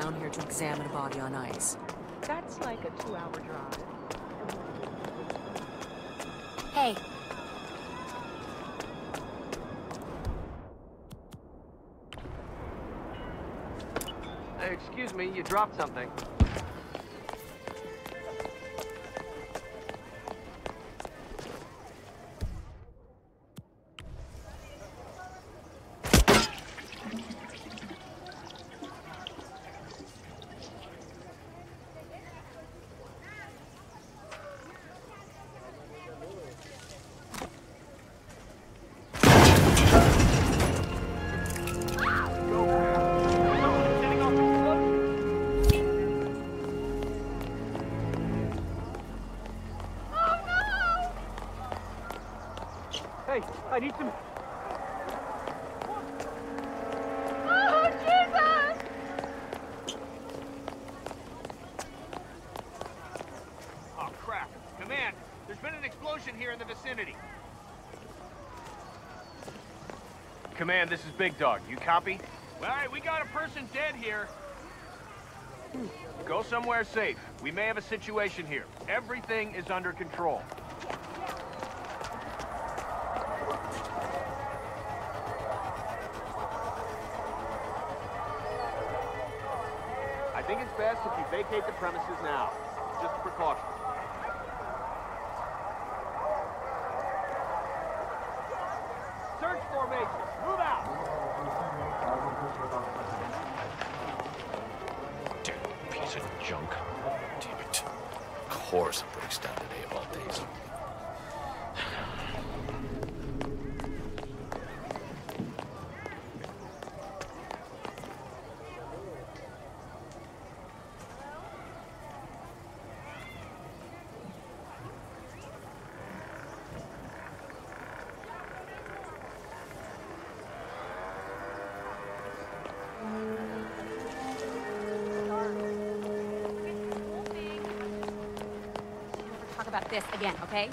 down here to examine a body on ice. That's like a two-hour drive. Hey, Hey, excuse me, you dropped something. I need some... Oh, Jesus! Oh, crap. Command, there's been an explosion here in the vicinity. Command, this is Big Dog. You copy? All right, we got a person dead here. Go somewhere safe. We may have a situation here. Everything is under control. Think it's best if you vacate the premises now. Just a precaution. Search formation. Move out. Damn piece of junk. Damn it. Of course it breaks down this again, okay?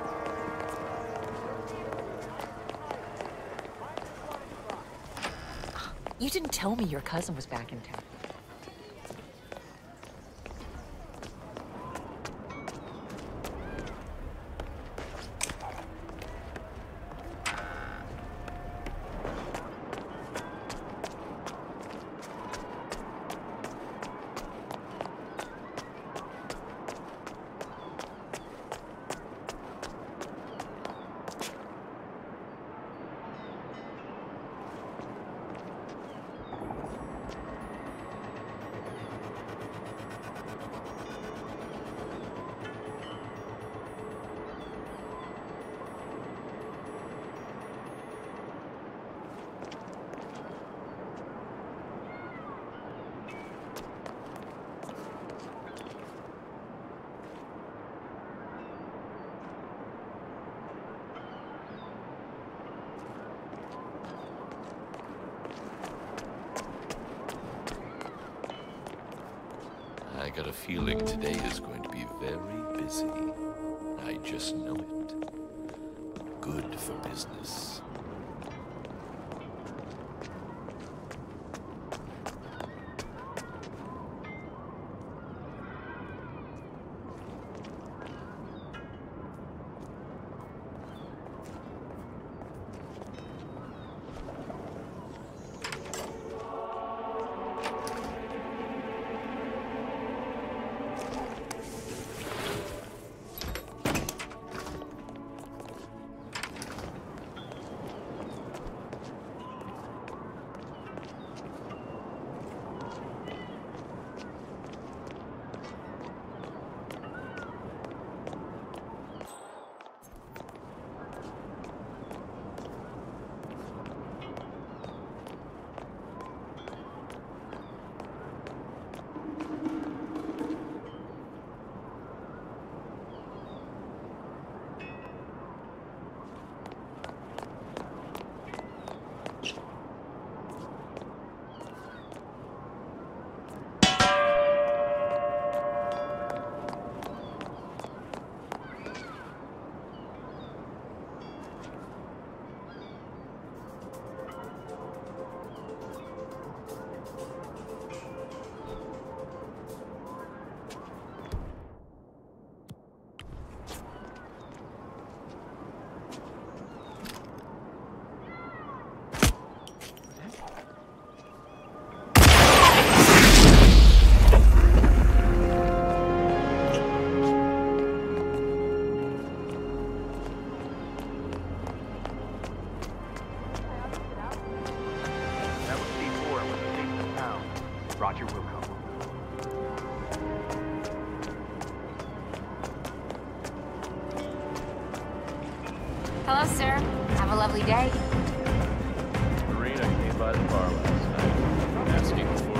You didn't tell me your cousin was back in town. I got a feeling today is going to be very busy. I just know it. Good for business. Hello, sir. Have a lovely day. Marina came by the bar last night asking